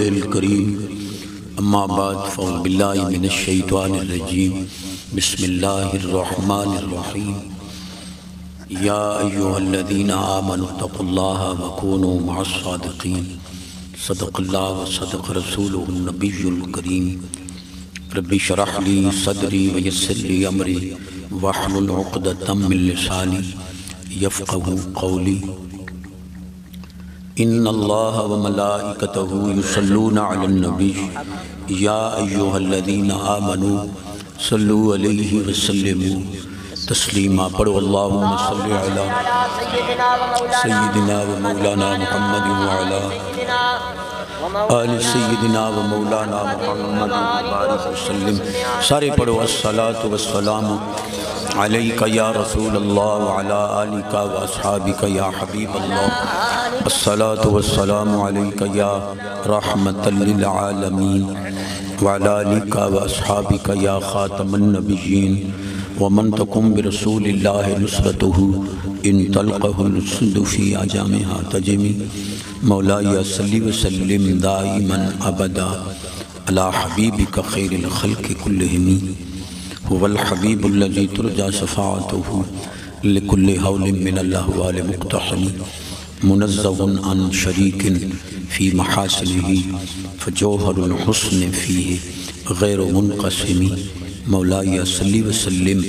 करीम अम्मा बाद फ़बिल्लाशैतवानरजीम बसमीम या अय्युहल्लज़ीना आमनु तक़ुल्लाह व कूनू मअस-सादिक़ीन सदक़ल्लाह व सदक़ रसूलुहुन नबियुल करीम रब्बि शरह ली सदरी व यस्सिर ली अमरी वहलुल उक़दतम मिन लिसानी यफ़क़हू क़ौली इन्नल्लाह व मलाइकतहू युसल्लूना अलन नबी। या अय्युहल्लज़ीना आमनु, सल्लु अलैहि व सल्लिमू तस्लीमा पढ़ो, अल्लाहुम्मा सल्लि अला सय्यिदिना व मौलाना मुहम्मद व अला आल सय्यिदिना व मौलाना मुहम्मद बारिक वसल्लम सारे पढ़ो, अस्सलातु वस्सलामु। अलैका या रसूल अल्लाह व अला आलिका व अस्हाबिका या हबीब अल्लाह अस्सलातु वस्सलामु अलैका या रहमतल लिल आलमीन व अला आलिका व अस्हाबिका या खातमन नबिय्यीन वमन तकुम बरसूल नुसरतहू इन तलक़ी आजाम तजमी मौला सली वसलम दाईमन अबदा अला हबीब का खैर खल्क कुल्लहमी वल हबीबुल्लजी तुरजा शफ़ातहू लिकुल्ल हौल मिन अल्लाह वाल मुक्तहमी मुनज़्ज़हुन अन शरीकिन फ़ी महासनिही फ़जौहरुल हुस्न फ़ीह गैर मुनक़सिमी मौला सली वसलम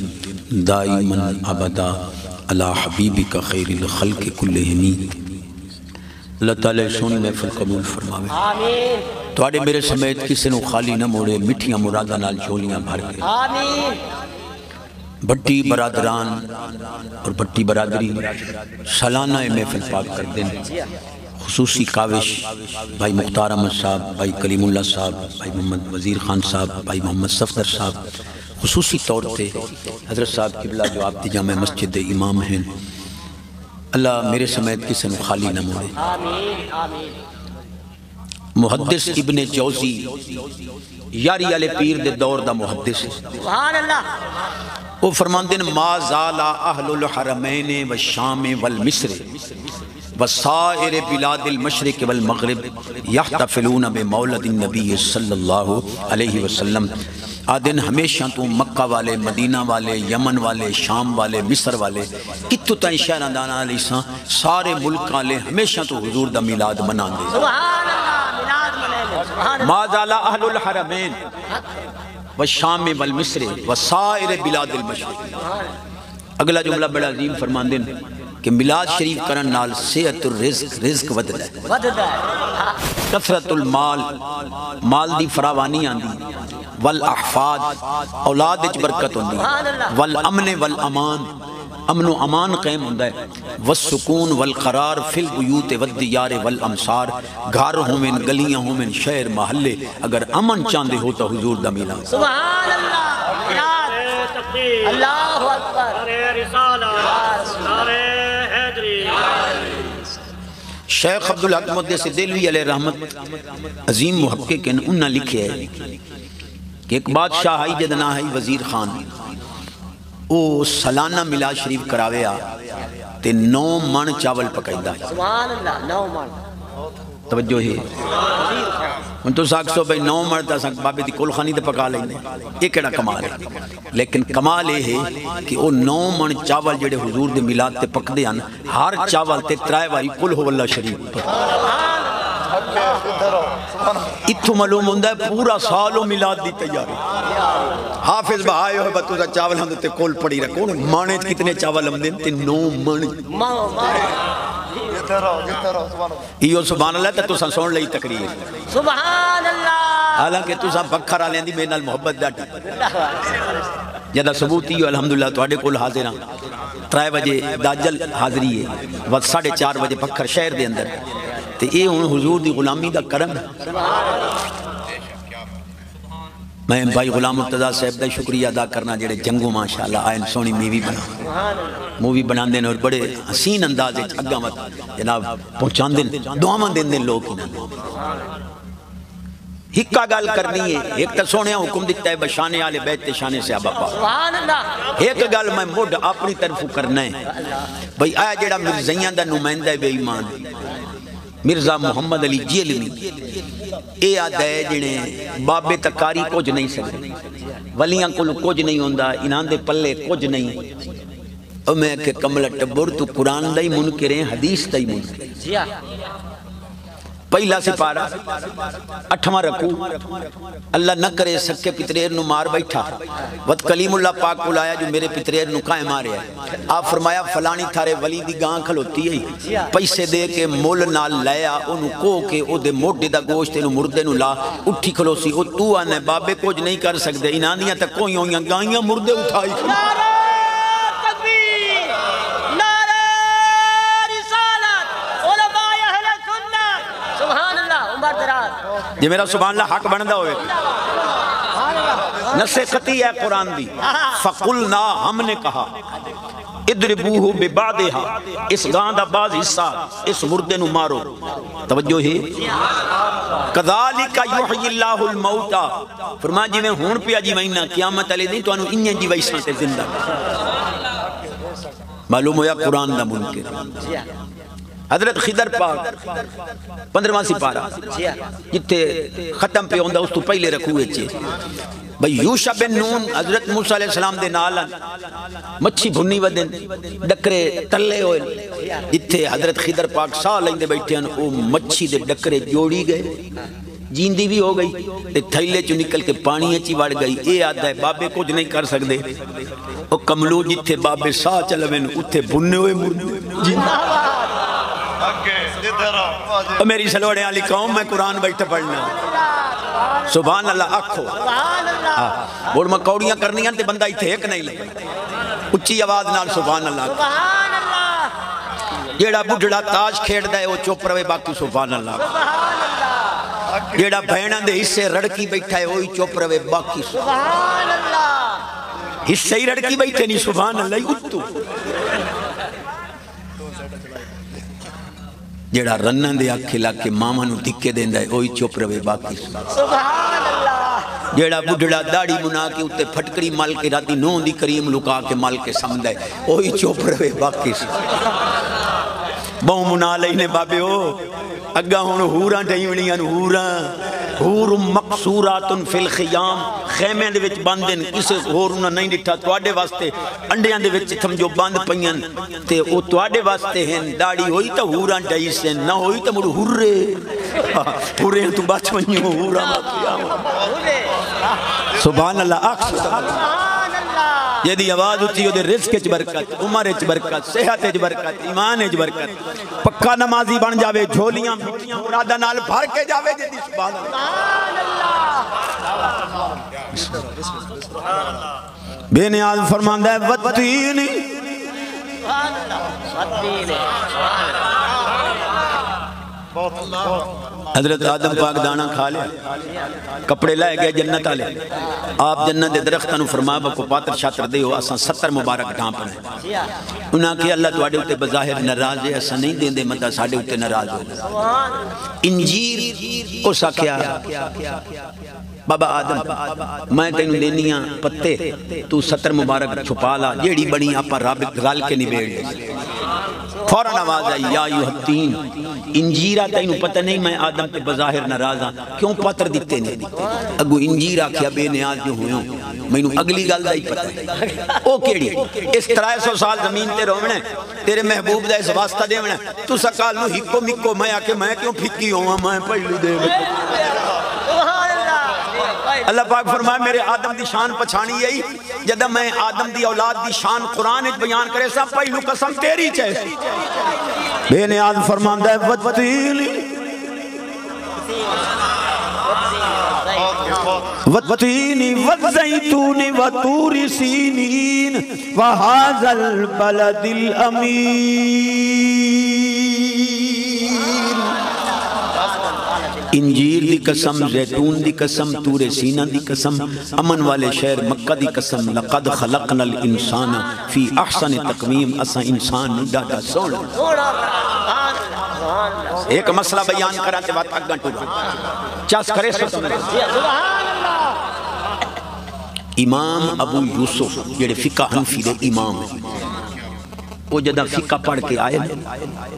दाईमन अबदा अला हबीबी का खैर कुल्लहमी। अल्लाह ताला सुन महफिल कबूल फरमावे। ਤੁਹਾਡੇ ਮੇਰੇ ਸਮੇਤ ਕਿਸੇ ਨੂੰ ਖਾਲੀ ਨਾ ਮੋੜੇ ਮਿੱਠੀਆਂ ਮੁਰਾਦਾਂ ਨਾਲ ਝੋਲੀਆਂ ਭਰ ਕੇ आमीन भट्टी बरादरान और भट्टी बरादरी सालाना ये महफिल पाक करते हैं खसूसी काविश भाई मुख्तार अहमद साहब भाई कलीमुल्ला साहब भाई मोहम्मद वज़ीर खान साहब भाई मोहम्मद सफदर साहब खसूसी तौर पर हज़रत साहब किबला जो आप जाम मस्जिद इमाम हैं अल्लाह मेरे समेत किसी ने खाली न मोड़े आमीन मुहद्दिस जौजी यारी वाले पीर दे दौर दा मुहद्दिस। सुभान अल्लाह वो फरमाते हैं मा ज़ाला अहलुल हरमैन व शाम वल मिस्र व साइर बिलादिल मशरिक वल मगरिब यहतफिलून बि मौलद नबी सल्लल्लाहु अलैहि वसल्लम। आ दिन हमेशा तू मक्का वाले मदीना वाले यमन वाले शाम वाले मिस्र वाले कितों ताईं शहरां दाना वाले सां सारे मुल्क वाले हमेशा तू हुजूर दा मिलाद मनांदे। सुभान अल्लाह मिलाद मनाने सुभान मा ज़ाला अहलुल हरमैन व शाम वल मिस्र व बिलादिल मशरिक। अगला जुमला बड़ा अजीम फरमाते हैं कि मिलाद शरीफ करन नाल सेहत रिस्क रिस्क वधदा है। वधदा है। कसरतुल माल माल दी फरावानी आंदी वल अहफाद औलाद विच बरकत होंदी वल अमन वल अमान। अमनो अमान कायम होंदा है। व सुकून वल करार फिल बुयूत दियार वल अमसार। घर होवेन गलियाँ होवेन शहर महल्ले। अगर अमन चाहते हो तो हुजूर नारे हैदरी शेख अब्दुल हक मुद्दस दिलवी अलैह रहमत। अजीम मुहक्किक ने उन्हें लिखे है कि एक बादशाह आई जद ना है वज़ीर खान। ਉਹ ਸਾਲਾਨਾ ਮਿਲਾ ਸ਼ਰੀਫ ਕਰਾਵੇ ਆ ਤੇ 9 ਮਣ ਚਾਵਲ ਪਕਾਈਦਾ ਸੁਭਾਨ ਅੱਲਾ 9 ਮਣ ਤਵੱਜੋ ਹੀ ਹੁਣ ਤੁਸੀਂ ਆਖੋ ਬਈ 9 ਮਣ ਤਾਂ ਸੰਗ ਬਾਬੇ ਦੀ ਕੁਲਖਾਨੀ ਤੇ ਪਕਾ ਲੈਂਦੇ ਇਹ ਕਿਹੜਾ ਕਮਾਲ ਹੈ ਲੇਕਿਨ ਕਮਾਲ ਇਹ ਹੈ ਕਿ ਉਹ 9 ਮਣ ਚਾਵਲ ਜਿਹੜੇ ਹਜ਼ੂਰ ਦੇ ਮਿਲਾਦ ਤੇ ਪੱਕਦੇ ਹਨ ਹਰ ਚਾਵਲ ਤੇ ਤਰਾਏ ਵਾਰੀ ਕੁਲ ਹੋ ਅੱਲਾ ਸ਼ਰੀਫ ਸੁਭਾਨ ਇੱਥੋਂ ਮਾਲੂਮ ਹੁੰਦਾ ਪੂਰਾ ਸਾਲ ਉਹ ਮਿਲਾਦ ਦੀ ਤਿਆਰੀ हाफिज बहाए होए बतू दा चावल हम ते कोल पड़ी रख कौन माने च कितने चावल हम दिन ते नौ मन मौ इयो सुभान अल्लाह ते तुसा सुन लई तकरीर सुभान अल्लाह हालांकि तुसा बखर वालियां दी मेरे नाल मोहब्बत डाटी जदा सबूत इयो अल्हम्दुलिल्लाह ਤੁਹਾਡੇ ਕੋਲ ਹਾਜ਼ਰ ਹਾਂ 3 ਵਜੇ ਦਾਜਲ ਹਾਜ਼ਰੀ ਹੈ ਵਦ 4:30 ਵਜੇ ਪੱਖਰ ਸ਼ਹਿਰ ਦੇ ਅੰਦਰ ਤੇ ਇਹ ਹੁਣ ਹਜ਼ੂਰ ਦੀ ਗੁਲਾਮੀ ਦਾ ਕਰਮ ਹੈ मैं भाई गुलाम मुर्तजा साहब का शुक्रिया अदा करना जेड़े जंगू माशाल्लाह आयन सोनी मूवी बना मूवी बनाते हैं और बड़े हसीन अंदाज अग्गा मत जनाब पहुंचाते दुआव देंगे लोग हिक्का गल करनी है, एक तो सोने हुक्म दिता है, बशाने वाले बैत शाने से अल्लाह एक गल मैं मुड अपनी तरफों करना है, भाई मिर्जाइया का नुमाइंदा बेईमान। मिर्ज़ा मुहम्मद अली जेलवी ए आद है जिने बाबे तकारी कुछ नहीं सकते वलियाँ को कुछ नहीं होंदा इन्हां दे पल्ले कुछ नहीं। मैं कमला टब्बर तू कुरान दा ही मुनकिर, हदीस तई मुनकिर। पहला सिपारा, अठवां रकू। अल्लाह न करे सके पितरेर मार बैठा। वत कलीमुल्लाह पाक को लाया जो मेरे पितरेर काहे मारे आप फरमाया फलानी थारे वली दी गां खलोती है पैसे दे के मुल नाल लाया ओनु को के ओदे मोढे दा गोश्त नु मुर्दे नु ला। उठी खलोसी, ओ तू आने बाबे कुछ नहीं कर सकदे। इनां दियाँ तक कोई होइयाँ, गाइयाँ मुर्दे उठाई। जे मेरा अल्लाह हक बनदा होवे। नसे कती है कुरान दी। फकुल ना, हमने कहा, इद्रिबूहु बिबादिहा। इस गां दा बाज हिस्सा, इस मुर्दे नु मारो। तवज्जो है। कदालिका युहयिल्लाहुल मौता फरमा जिवें हुन पिया जी जीवैना कियामत अले नहीं तुहानू इंज जीवैसां ते ज़िंदा। मालूम होया कुरान दा मुनकिर। जी हाँ हज़रत खिदर पाक पंद्रवा सिपारा जिथे खत्म पे होंदा उस तो पहले रखूए चे। मच्छी भुन्नी वदन हज़रत बैठे हैं ओ मच्छी जोड़ी गए। जींदी भी हो गई, ते थैले चो निकल के पानी च वड़ गई। ये आदा है, बाबे कुछ नहीं कर सकते ओ कमलू जिथे बाबे साह चलवे ज़िंदा मेरी सलोड़े वाली कौम मैं कुरान बैठे पढ़ना सुबह अल्लाह आखो बोल मैं कौड़ियाँ करनियाँ ते बंदा इतने एक नहीं लगे उच्ची आवाज़ न सुबह अल्लाह जेड़ा बुढ़ा ताज खेड़ है वह चुप रहे बाकी सुबह अल्लाह जेड़ा भैन के हिस्से रड़की बैठा है वही चुप रहे बाकी हिस्से ही रड़की बैठे नहीं सुबह अल्लाह उत्तू जेड़ा रन्ना दे आखे ला के मामा नु धिक्के देंदा है वही चुप रवे बाकी जेड़ा बुढ़ड़ा दाढ़ी मुना के उत्ते फटकड़ी मल के राती नौ दी करीम लुका के मल के समझदा है ओही चुप रवे बाकी बहु मुना लेने बाबे ओ अग्गा हुन हूरां टईवणियां हूरां हूर मकसूरातुन फिल खियाम खैमे दे विच बंद ने किसे होर उन्हां नहीं डिठा ਤੁਹਾਡੇ ਵਾਸਤੇ ਅੰਡਿਆਂ ਦੇ ਵਿੱਚ ਸਮਝੋ ਬੰਦ ਪਈਆਂ ਤੇ ਉਹ ਤੁਹਾਡੇ ਵਾਸਤੇ ਹਨ ਦਾੜੀ ਹੋਈ ਤਾਂ ਹੂਰਾਂ ਟਈ ਸੇ ਨਾ ਹੋਈ ਤਾਂ ਮੁੜ ਹੁਰੇ ਹੁਰੇ ਤੂੰ ਬਚ ਵਈਓ ਹੂਰਾਂ ਮਤ यदि आवाज़ ओदे रिस्क च बरकत उम्र च बरकत सेहत च बरकत ईमान च बरकत। पक्का नमाजी बन जावे झोलियाँ मुरादा नाल भर के अल्लाह बेनियाज है सुभान अल्लाह सत्तीन हज़रत आदम पाक दाना खा लिया, कपड़े लाए गए जन्नत आले। आप जन्नत दरख्त दरख्तों फरमा बको, पात्र छात्र दे असा सत्तर मुबारक ढांप ने उन्हें आखिया अल्लाह थोड़े उत्ते बजाहिर नाराज़ है, असा नहीं देंगे मत साढ़े उत्ते नाराज़ हो। इंजीर, उस आख्या, बाबा आदम, मैं तेन देनी हाँ पत्ते, तू सत्तर मुबारक छुपा ला, जेड़ी बनी आप रब गल के निबेड़ फ़ौरन आवाज़ आई, या युहतीन इंजीरा तेन पता नहीं मैं आदम ते बजाहिर नाराज़ हाँ। क्यों पात्र दिते ने अगू इंजीर आख्या, बेनियाज जो होयो मैनू अगली गल दा ही पता ओ केड़ी, इस 300 साल ज़मीन ते रोवणे तेरे महबूब दा इस वास्ता देवणे तू सकाल नु हिक्को मिक्को, मैं आके मैं क्यों फिक्की होवां मैं पहलू दे। सुभान अल्लाह पाक फरमाए, मेरे आदम दी शान पछाणी आई जद मैं आदम दी औलाद दी शान कुरान बयान करे सा पहलू कसम तेरी च बेनियाज फरमांदा है, वतीली। वतीनी वज़ैतूनी वतूरी सीनीन वहाज़ल बलदिल अमीन। इंजीर दी कसम, जैतून दी कसम, तूरे सीना दी कसम, अमन वाले शहर मक्का दी कसम, लक़द खलक़नल इंसान फ़ी अहसन तकवीम, असा इंसान डाटा सोना एक मसला बयान करा ते बात अग्गा टूरा। चस करे सो सुभान अल्लाह इमाम अबू यूसुफ, जेड़े फिका हनफी दे इमाम है, वो जदा फिका पढ़ के आए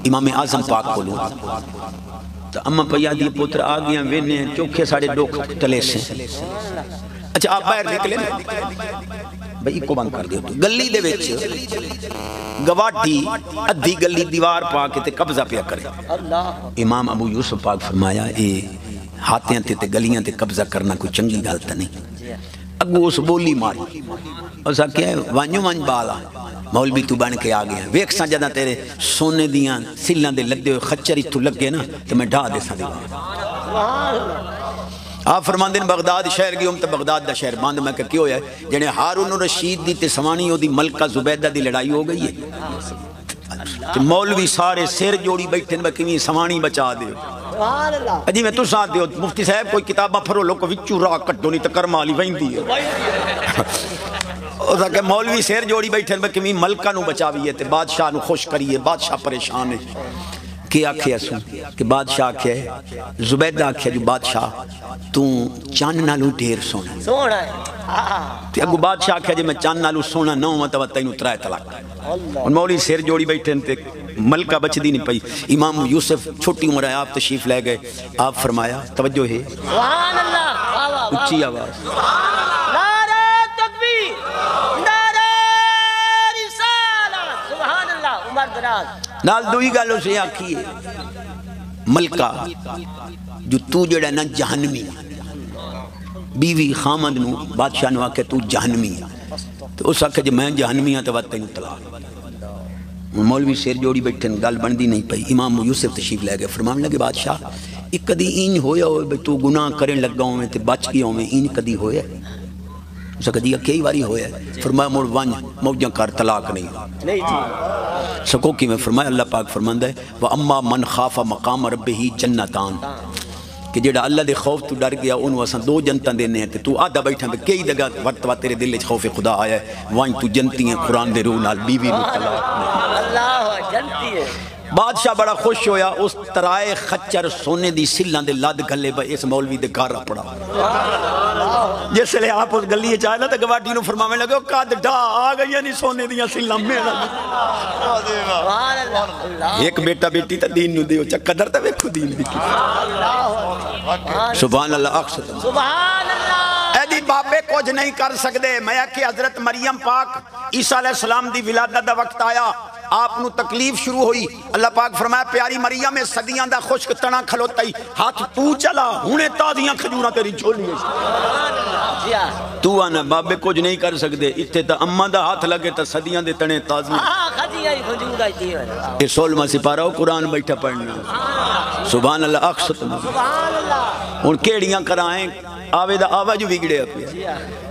इमाम आज़म पाक कोलों तो अम्मा पया दी पुत्र आ गया वेने चोखे साढ़े दुख टले से। अच्छा आप बाहर निकले भाई, इको बंद कर दियो गली दे विच गवाटी, अद्धी गली दीवार पा के ते कब्जा पिया करे। इमाम अबू यूसुफ पाक फरमाया, ए हाथियाँ ते ते गलियाँ ते कब्जा करना कोई चंगी गल तो नहीं। अगू उस बोली मारी। उस आख्या वांजो वांज बाला मौलवी तू बन के आ गया। वेख सा जदा तेरे सोने दियाँ सिल्लां दे लदे हुए खच्चर इथों लगे ना तो मैं ढा दे सा दीवार आप फरमांदे ने, बगदाद शहर गए तो बगदाद का शहर बंद मैं क्यों होया जेने हारून रशीद दी ते सवानी ओदी मलका जुबैदा की लड़ाई हो गई है मौलवी सारे सिर जोड़ी बैठे ने किवें सवानी बचा दे अजी मैं साहब, कोई किताबा फरोलो को कटो नहीं तो कर्म वाली है मौलवी शेर जोड़ी बैठे मलका बचावीए बादशाह खुश करिए बादशाह परेशान है के आखे असू के बादशाह आखे जुबैदा आखे जो बादशाह तू चन नालू ढेर सोना सोना है। अगू बादशाह आखे जे मैं चन नालू सोना ना हुआ तो तैनू त्रै तलाक। हूँ मौली सिर जोड़ी बैठे ते मलका बचदी नहीं पई। इमाम यूसुफ छोटी उम्र आया आप तशरीफ़ ले गए। आप फरमाया तवज्जो है। सुभान अल्लाह वाह वाह। ऊँची आवाज़। दराज। नाल दुई गल उसे आखी मलका, जो तू जड़ा ना जहनमी बीवी खामद न, बादशाह ने तू जहनमी तो उस आखे, जो मैं जहनमी हाँ तो वह तेन तला मौलवी सिर जोड़ी बैठे गल बनती नहीं पई। इमाम यूसुफ तशीफ लै गए, फरमान लगे, बादशाह एक कदी इंज होया हो तू गुनाह कर लगा होवे बच गया होवे इंज कदी होया? उस कई बारी होया फरमाया मुड़ वंज मौजा कर तलाक नहीं नहीं सको कि मैं फरमाया अल्लाह पाक फरमांदा है व अम्मा मन खाफा मकाम रब ही जन्नतान कि जेड़ा अल्लाह दे खौफ तू डर गया उन असा दो जनता देने हैं तू आधा बैठा में कई जगह वक्त वा तेरे दिल खौफ खुदा आया वंज तू जनती है कुरान दे रूह नाल बीवी अल्लाह जनती है बादशाह बड़ा खुश होया उस तराए खच्चर सोने दी सिल्लां दे लद गले बे इस मौलवी दे घर अपड़ा जिसले आप उस गली आए ना तो गवाडी नु फरमावे लगे कद ढा आ गई नहीं सोने अल्लाह एक बेटा बेटी तो दीन चा कदर तो वेखो दीन दी अल्लाह अक्सर अल्लाह बाबे कुछ नहीं कर सकते मैं आखी हज़रत मरियम पाक ईसा सलाम दी विलादत दा वक्त आया। आप तकलीफ़ शुरू हुई। अल्लाह पाक फरमाया प्यारी मरिया में सदियाँ का खुश्क तना खलोता ही हाथ तू चला हूने ताजिया खजूर तेरी झोली तू आना बाबे कुछ नहीं कर सकते इतने तो अम्मा का हाथ लगे तो सदिया के तने ताजिया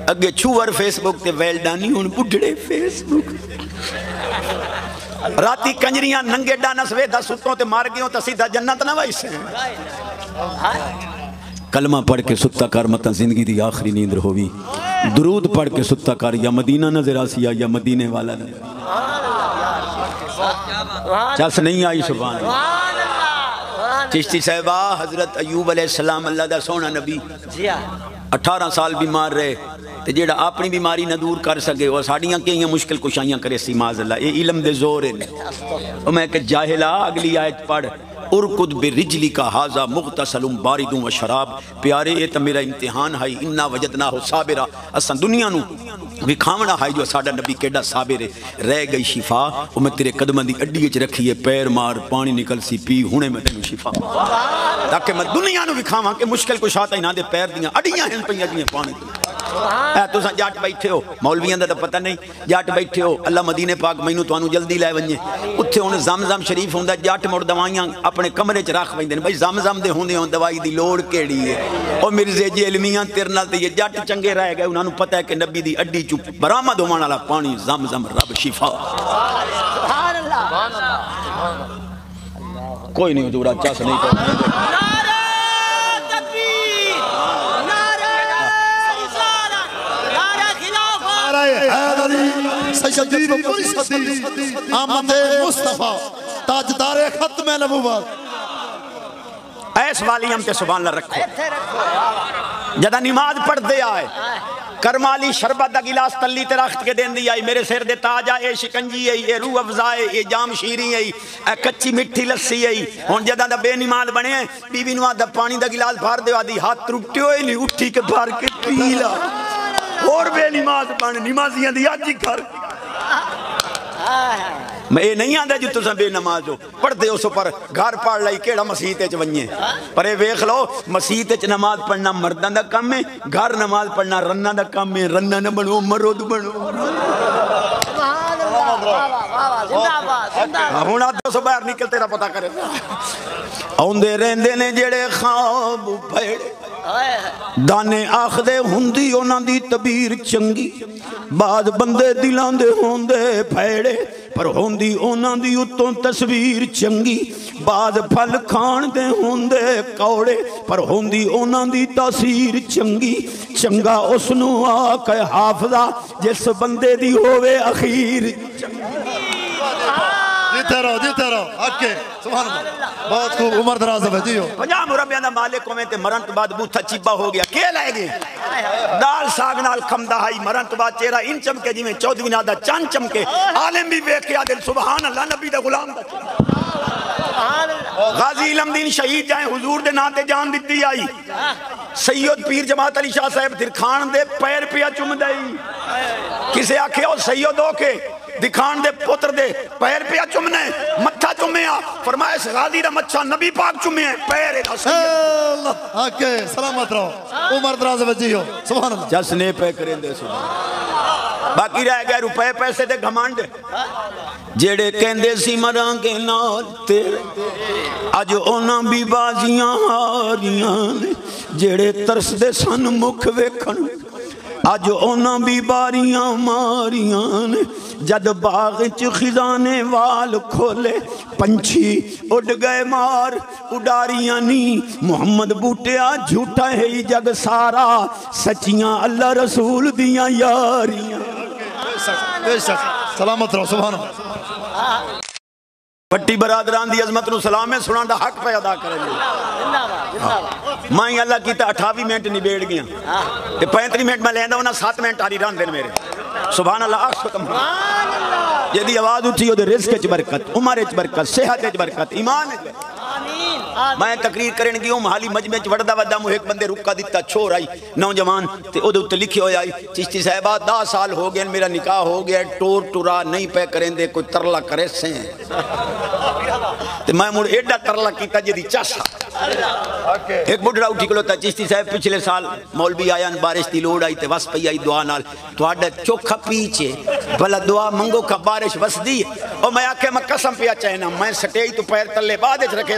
अगे छूवर फेसबुक वेलडानी हूँ बुढ़े फेसबुक। राती कंजरिया नंगे डानस दस सुतों ते मार गयो तो सीधा जन्नत ना वाई से। कलमा पढ़ के सुत्ता कर मत ज़िंदगी दी आखिरी नींद होवी। दरूद पढ़ के सुत्ता कर या मदीना नज़र आसिया या मदीने वाला ने। चस नहीं आई सुबह चिश्ती साहबा, हज़रत अयूब अलैहिस्सलाम, अल्लाह दा सोना नबी। जी हाँ। अठारह साल बीमार रहे तो जो अपनी बीमारी ना दूर कर सके, और साड़िया कई मुश्किल कुछाइया करे सी माजला ये इलम दे ज़ोर है। मैं जाहिला अगली आयत पढ़। उरकुद बिरिजली का हाजा मुख्तसलुम बारिदुम व शराब। प्यारे, ये तो मेरा इम्तिहान है, इन्ना वजदना हो साबिरा। असा दुनिया विखावना है जो साडा नबी केडा साबिर रह गई शिफा वो मैं तेरे कदमां दी अड्डी च रखी है, पैर मार पानी निकल सी, पी हुने मैं तेनु शिफा। ताकि मैं दुनिया विखावां कि मुश्किल कुछ आता इना दे, पैर दियाँ अड्डियाँ हैं जियाँ पानी तुस जट बैठे हो मौलविया का तो पता नहीं जट बैठे हो अल्लाह मदीने पाक मैनू तो जल्दी लै वे उत्थे हूँ जम जम शरीफ हों जट मुड़ दवाइया अपने कमरे च रख पेंदे बई जम जम के होंगे दवाई की लड़ के है मिर्जे जी अलमिया तेरे नाल ये जट चंगे रह गए उन्होंने पता है कि नबी की अड्डी चु बरामद होने वाला पानी जम जम रब शिफा कोई नहीं हजूरा चस नहीं अली सैयदी व सदी, आमद मुस्तफ़ा, ताजदार खत्म नबूवत। ऐस वाली हम के सुभान अल्लाह रखो। जदा नमाज़ पढ़ दे आए, करमाली शरबत का गिलास तली ते रख के देंदी आई, मेरे सिर दे ताज आए शिकंजी आई, ए रूह अफजा आई, ए जाम शीरी आई, ए कच्ची मिठी लस्सी आई। हुन जदा दा बेनिमाद बने बीबी नु आदा पानी दा गिलास भर दे आदी हाथ त्रुट्टे ही नहीं उठी के भर के पी ला। और बेनीमाद बन निमाजियाँ दी अज ही कर मैं ये नहीं आंदा जी तुम बेनमाज हो पढ़ते उस पर घर पढ़ लाई केड़ा मसीत च वञे पर ये वेख लो मसीत च नमाज़ पढ़ना मर्दां दा काम है घर नमाज़ पढ़ना रन्ना दा काम है रन्ना न बनो मरोद बनो ਹੁਣ ਆਦੋ ਸੋ ਬਾਹਰ ਨਿਕਲ ਤੇਰਾ ਪਤਾ ਕਰੇ ਆਉਂਦੇ ਰਹਿੰਦੇ ਨੇ ਜਿਹੜੇ ਖਾਬ ਭੇੜੇ ਦਾਨੇ ਆਖਦੇ ਹੁੰਦੀ ਉਹਨਾਂ ਦੀ ਤਬੀਰ ਚੰਗੀ ਬਾਦ ਬੰਦੇ ਦਿਲਾਂ ਦੇ ਹੁੰਦੇ ਭੇੜੇ ਪਰ ਹੁੰਦੀ ਉਹਨਾਂ ਦੀ ਉਤੋਂ ਤਸਵੀਰ ਚੰਗੀ। ਬਾਦ ਫਲ ਖਾਣ ਦੇ ਹੁੰਦੇ ਕੌੜੇ, ਪਰ ਹੁੰਦੀ ਉਹਨਾਂ ਦੀ ਤਾਸੀਰ ਚੰਗੀ। ਚੰਗਾ ਉਸ ਨੂੰ ਆਖ ਹਾਫਜ਼ਾ, ਜਿਸ ਬੰਦੇ ਦੀ ਹੋਵੇ ਅਖੀਰ। जिते रहो जिते रहो ओके सुभान अल्लाह बहुत खूब उम्र दराज है जियो 50 मुरब्बियाँ दा मालिक होवे ते मरण तो बाद बूथा चिब्बा हो गया। के लाए गए दाल साग नाल खमदा हाई मरण तो बाद चेहरा इन चमके जिवें चौधरी ना दा चंद चमके। आलम भी देख के आदिल सुभान अल्लाह नबी दा गुलाम दा सुभान अल्लाह गाजी इलमदीन शहीद जाए हुजूर दे नाम ते जान दित्ती आई। सैयद पीर जमात अली शाह साहब तिरखान दे पैर पिया चुमदाई किसे आखे ओ सैयद दिखान दे पुत्र दे पैर पिया चुमने मत्था चुमया फरमाया इस गाजी दा मच्छा नबी पाक चुमे पैर दा अल्लाह आके सलामत रहो। उमर दराज वजी हो। सुभान अल्लाह जसने पे करेंदे सुभान। अल्लाह बाकी रह गए रुपए पैसे दे घमंड। जेड़े कहंदे सी मरांगे नाल तेरे। आज ओना भी बाजियाँ हारियाँ ने जेड़े तरसदे सन मुख वेखण अज उन्होंने भी बारियाँ मारिया ने, जद बाग च खिजाने वाल खोले, पंछी उड़ गए मार, उडारिया नी। मोहम्मद बूटिया झूठा है जग सारा सचिया अल्लाह रसूल दिया यारिया। सलामत रहो सुबह पट्टी बरादरान की अजमत सलाम है सुना का हक पे अदा कर मैं अल्लाह किया अठावी मिनट निबेड़ गया पैंतरी मिनट मैं लेना उन्हें सत्त मिनट आरी रन मेरे सुबह अल्लाह यदि आवाज़ उठी रिस्क बरकत उमर बरकत सेहत बरकत ईमान ਮੈਂ ਤਕਰੀਰ ਕਰਨ ਗਿਆ ਮਹਾਲੀ ਮਜਮੇ 'ਚ ਵੜਦਾ ਵੱਡਾ ਮੁਹ ਇੱਕ ਬੰਦੇ ਰੁੱਕਾ ਦਿੱਤਾ ਛੋਰ ਆਈ ਨੌਜਵਾਨ ਤੇ ਉਹਦੇ ਉੱਤੇ ਲਿਖਿਆ ਹੋਇਆ ਆਈ ਚਿਸ਼ਤੀ ਸਾਹਿਬਾ 10 ਸਾਲ ਹੋ ਗਏ ਨੇ, ਮੇਰਾ ਨਿਕਾਹ ਹੋ ਗਿਆ ਟੋਰ ਟੁਰਾ ਨਹੀਂ ਪੈ ਕਰੇਂਦੇ ਕੋਈ ਤਰਲਾ ਕਰੇ ਸੇ ਤੇ ਮੈਂ ਮੁੜ ਐਡਾ ਤਰਲਾ ਕੀਤਾ ਜਿਹਦੀ ਚਾਸਾ ਇੱਕ ਬੁੱਢੜਾ ਉੱਠੀ ਖਲੋਤਾ ਚਿਸ਼ਤੀ ਸਾਹਿਬ ਪਿਛਲੇ ਸਾਲ ਮੌਲਵੀ ਆਇਆ ਨੇ ਬਾਰਿਸ਼ ਦੀ ਲੋੜ ਆਈ ਤੇ ਵਸ ਪਈ ਆਈ ਦੁਆ ਨਾਲ ਤੁਹਾਡਾ ਚੋਖਾ ਪੀਛੇ ਭਲਾ ਦੁਆ ਮੰਗੋ ਕਾ ਬਾਰਿਸ਼ ਵਸਦੀ ਹੈ ਉਹ ਮੈਂ ਆਖਿਆ ਮੈਂ ਕਸਮ ਪਿਆ ਚਾਹਨਾ ਮੈਂ ਸਟੇਜ ਤੋਂ ਪੈਰ ਥੱਲੇ ਬਾਅਦ ਵਿੱਚ ਰੱਖੇ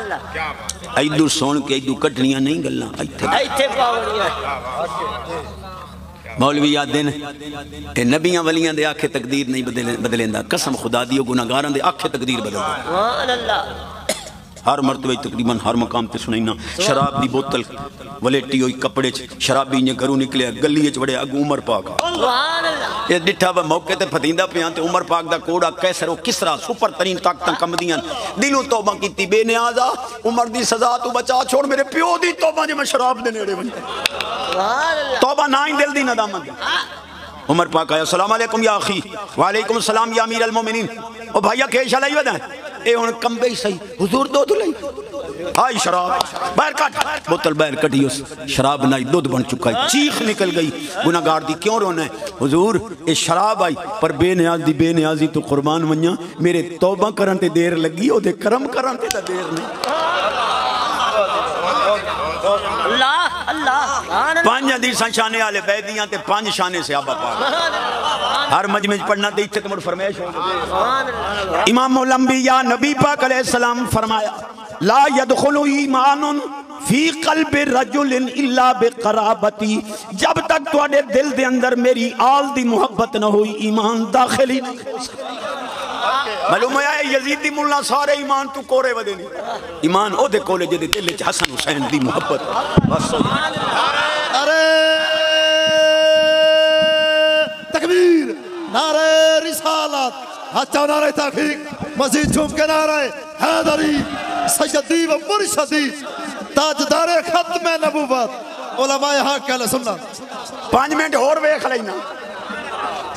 अल्लाह इधर सुन के इधर कटनिया नहीं गल मौलवी आदे ने आखे तकदीर नहीं बदले बदलेंदा। कसम खुदा दी गुनाहगारां दे आखे तकदीर बदलदा। अल्लाह। हर मरतबे तकरीबन हर मकाम से सुनाई ना शराब की बोतल वलेटी हुई कपड़े शराबी इन घरों निकलिया गली बड़े अग उमर पाक। ये डिठा वा मौके पर फतीदा पिया तो उमर पाक का कोड़ा कैसर वो किसरा सुपर तरीन ताकत कम कमदियाँ दिलों तौबा की बेनियाज आ उमर की सजा तू बचा छोड़ मेरे प्यो की तौबा जो मैं शराब के नेड़े बन। तौबा ना ही दिल की नदामत उमर पाक आया सलाम या आखी वालेकुम सलाम या अमीर अल मोमिनीन। ओ भैया केश अलाई वदा ए हुन कंबे ही सही हुजूर दूध लई आई शराब बाहर कट बोतल बाहर कटी उस शराब बनाई दूध बन चुका है चीख निकल गई गुनाहगार दी क्यों रोना है हुजूर ये शराब आई पर बेनियाज दी बेनियाजी तो कुर्बान वन्या मेरे तौबा करन ते देर लगी ओदे करम करन ते देर नहीं अल्लाह शाने आले ते पाँच शाने से आबा पा हर पढ़ना मुड़ फरमाइश इमाम या नबी पाक सलाम फरमाया ला फ़ी रजुल जब तक दिल दे अंदर मेरी आल दी मुहब्बत न हुई ईमान दाखिल ही नहीं मालूम है यजीद मुल्ला सारे ईमान तू कोरे वदे नहीं ईमान ओदे कोले जेदे दिल च हसन हुसैन दी मोहब्बत। बस। अरे तकबीर नारे रिसालत। अच्छा नारे तहकीक मजीद झूम के नारे हैदरी सैयदी व मुर्शदी ताजदार खत्म नबूवत। उलमाए हक कहले सुनना पाँच मिनट और वेख लेना।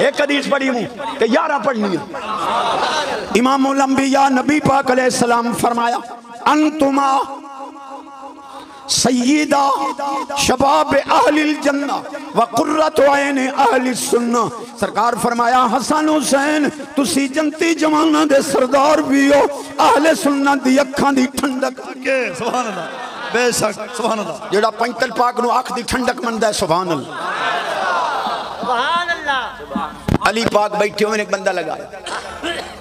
एक हदीस पढ़ी हूँ ते यारा पढ़नी है। इमाम लंबिया नबी पाक अलैहिस्सलाम फरमाया अंतुमा सय्यदा शबाब अहलिल जन्ना व कुर्रत ऐन अहलिस सुन्ना। सरकार फरमाया हसन हुसैन तुसी जंती जवाना दे सरदार भी हो अहले सुन्ना दी अखां दी ठंडक के सुभान अल्लाह बेशक सुभान अल्लाह जेड़ा पैंतल पाक नु अख दी ठंडक मंदा है सुभान अल्लाह सुभान अल्लाह अली पाक बैठे हुए एक बंदा लगाया